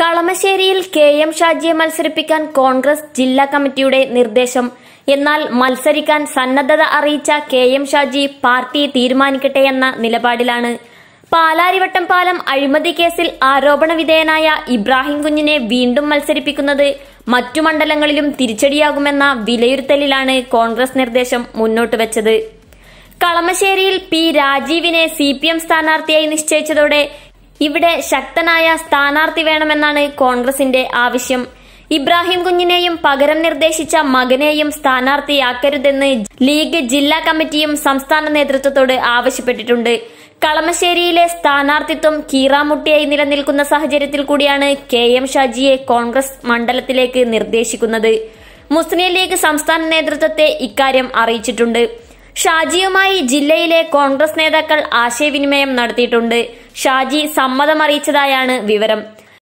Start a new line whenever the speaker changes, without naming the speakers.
കളമശ്ശേരിയിൽ K M ഷാജിയെ മത്സരിപ്പിക്കാൻ കോൺഗ്രസ് ജില്ലാ കമ്മിറ്റിയുടെ നിർദ്ദേശം. എന്നാൽ മത്സരിക്കാൻ സന്നദ്ധത അറിയിച്ച കെ എം ഷാജി പാർട്ടി തീരുമാനിക്കട്ടെ എന്ന നിലപാടിലാണ്. പാലാരിവട്ടം പാലം അഴിമതി കേസിൽ ആരോപണ വിധേയനായ ഇബ്രാഹിം കുഞ്ഞിനെ വീണ്ടും മത്സരിപ്പിക്കുന്നത് മറ്റു മണ്ഡലങ്ങളിലും തിരിച്ചടിയാകുമെന്ന വിലയിരുത്തലിലാണ് കോൺഗ്രസ് നിർദ്ദേശം മുന്നോട്ട് വെച്ചത്. കളമശ്ശേരിയിൽ പി രാജീവിനെ സി പി എം സ്ഥാനാർത്ഥിയായി നിശ്ചയിച്ചതോടെ ഇവിടെ ശക്തനായ സ്ഥാനാർത്ഥി വേണമെന്നാണ് കോൺഗ്രസിന്റെ ആവശ്യം. ഇബ്രാഹിം കുഞ്ഞിനെയും പകരം നിർദ്ദേശിച്ച മകനെയും സ്ഥാനാർത്ഥിയാക്കരുതെന്ന് ലീഗ് ജില്ലാ കമ്മിറ്റിയും സംസ്ഥാന നേതൃത്വത്തോട് ആവശ്യപ്പെട്ടിട്ടുണ്ട്. കളമശ്ശേരിയിലെ സ്ഥാനാർത്ഥിത്വം കീറാമുട്ടിയായി നിലനിൽക്കുന്ന സാഹചര്യത്തിൽ കൂടിയാണ് കെ എം ഷാജിയെ കോൺഗ്രസ് മണ്ഡലത്തിലേക്ക് നിർദ്ദേശിക്കുന്നത്. മുസ്ലിം ലീഗ് സംസ്ഥാന നേതൃത്വത്തെ ഇക്കാര്യം അറിയിച്ചിട്ടുണ്ട്. ഷാജിയുമായി ജില്ലയിലെ കോൺഗ്രസ് നേതാക്കൾ ആശയവിനിമയം നടത്തിയിട്ടുണ്ട്. ഷാജി സമ്മതം അറിയിച്ചതായാണ് വിവരം